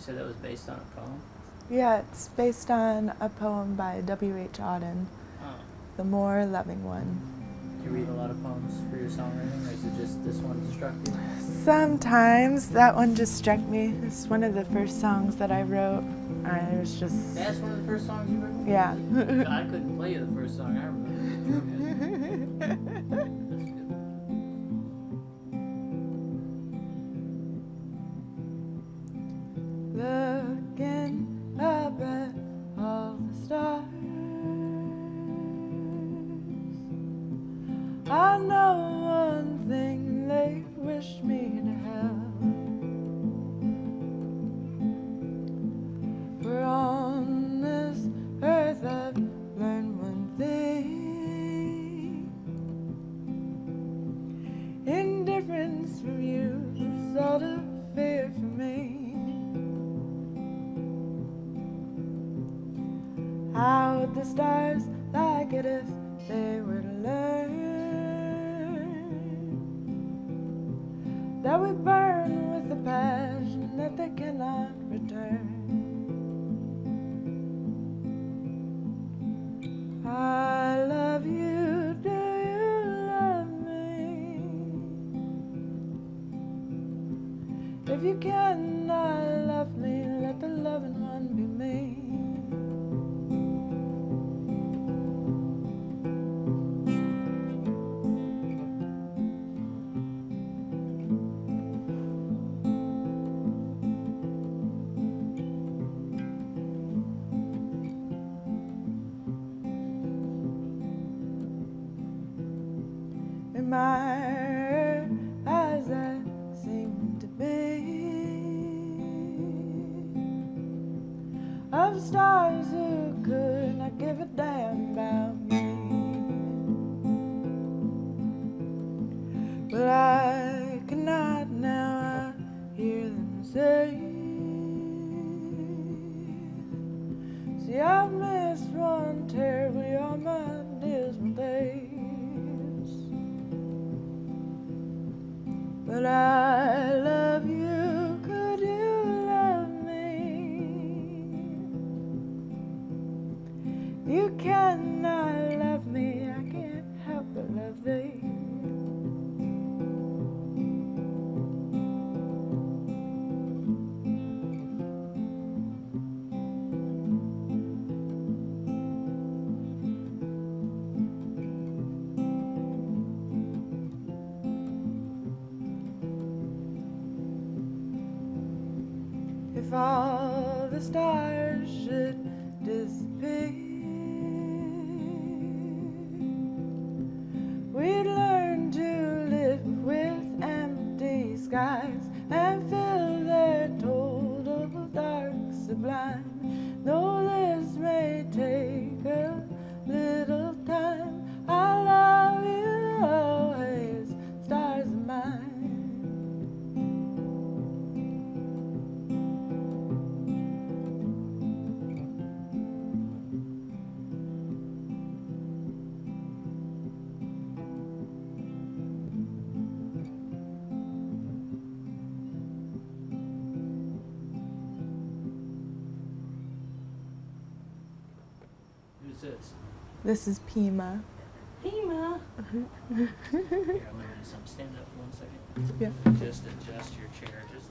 said that was based on a poem? Yeah, it's based on a poem by W.H. Auden, Oh. The More Loving One. Do you read a lot of poems for your songwriting, or is it just this one struck you? Sometimes that one just struck me. It's one of the first songs that I wrote. I was just, That's one of the first songs you wrote? yeah. I couldn't play you the first song I remember. Looking up at all the stars. I know one thing they wish me to have. For on this earth I've learned one thing. Indifference from you is all Would the stars like it if they to learn that we burn with a passion that they cannot return? I love you, do you love me? If you cannot love me, My eyes, I seem to be of stars who could not give a damn about me. But I cannot now. I hear them say. See, I've missed one terribly on my But I love you, could you love me? You cannot love me, I can't help but love thee. If all the stars should disappear, Who's this? This is Pima. Pima. Here, I'm gonna do something. Stand up for one second. Yeah. Just adjust your chair. Just